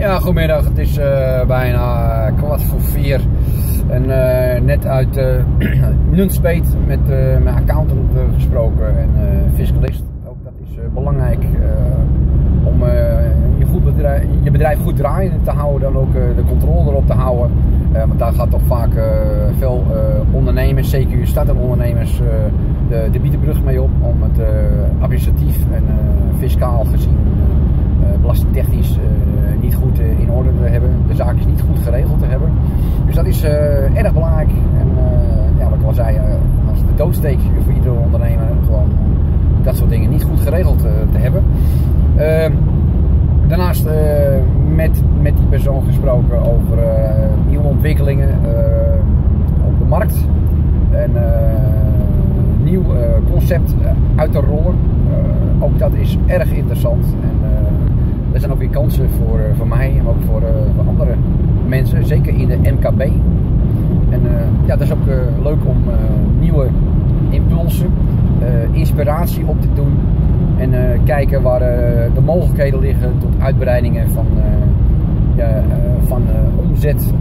Ja, goedemiddag. Het is uh, bijna kwart voor vier. En uh, net uit uh, Nunspeet met mijn accountant gesproken en fiscalist. Ook dat is belangrijk om je, goed bedrijf, je bedrijf goed draaiende te houden. Dan ook de controle erop te houden. want daar gaat toch vaak veel ondernemers, zeker startende ondernemers, de, de bietenbrug mee op. Om het administratief en fiscaal gezien, belastingtechnisch niet goed eh, in orde te hebben, de zaakjes niet goed geregeld te hebben. Dus dat is eh, erg belangrijk. En eh, ja, wat ik al zei, als de doodsteek voor iedere ondernemer gewoon dat soort dingen niet goed geregeld te hebben. Ehm, daarnaast met, met die persoon gesproken over nieuwe ontwikkelingen op de markt. En nieuw concept uit te rollen. ook dat is erg interessant. En, er zijn ook weer kansen voor, eh, voor mij en ook voor, eh, voor andere mensen, zeker in de MKB. En eh, ja, dat is ook leuk om nieuwe impulsen, inspiratie op te doen en kijken waar de mogelijkheden liggen tot uitbreidingen van, ja, van omzet,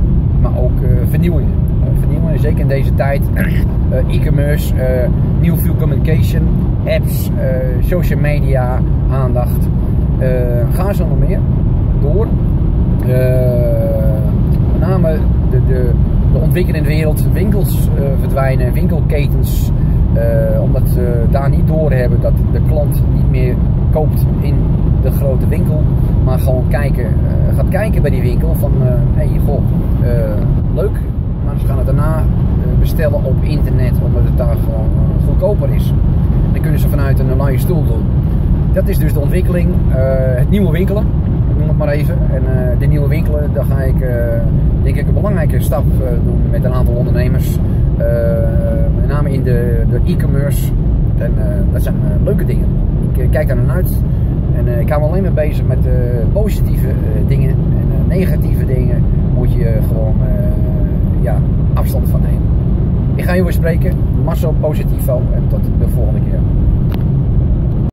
maar ook vernieuwingen. vernieuwingen, zeker in deze tijd, e-commerce, new communication, apps, social media, aandacht. Uh, gaan ze nog meer door. Uh, met name de, de, de ontwikkelende wereld, winkels uh, verdwijnen, winkelketens. omdat ze daar niet doorhebben dat de klant niet meer koopt in de grote winkel. Maar gewoon kijken, gaat kijken bij die winkel van hey, goh, leuk. Maar ze gaan het daarna bestellen op internet omdat het daar gewoon goedkoper is. Dan kunnen ze vanuit een online stoel doen dat is dus de ontwikkeling. Uh, het nieuwe winkelen, noem het maar even. En uh, de nieuwe winkelen, daar ga ik uh, denk ik een belangrijke stap doen met een aantal ondernemers. met name in de e-commerce. en dat zijn leuke dingen. Ik kijk daar naar uit. En ik hou me alleen maar bezig met positieve dingen. En negatieve dingen moet je gewoon ja, afstand van nemen. Ik ga weer spreken. Marcel Positivo en tot de volgende keer.